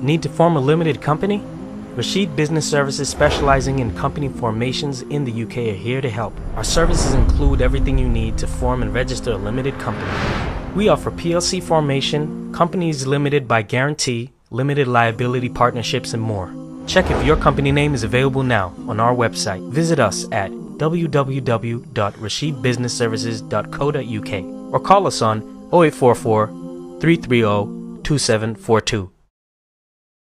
Need to form a limited company? Rashid Business Services, specializing in company formations in the UK, are here to help. Our services include everything you need to form and register a limited company. We offer PLC formation, companies limited by guarantee, limited liability partnerships, and more. Check if your company name is available now on our website. Visit us at www.rashidbusinessservices.co.uk or call us on 0844 330 2742.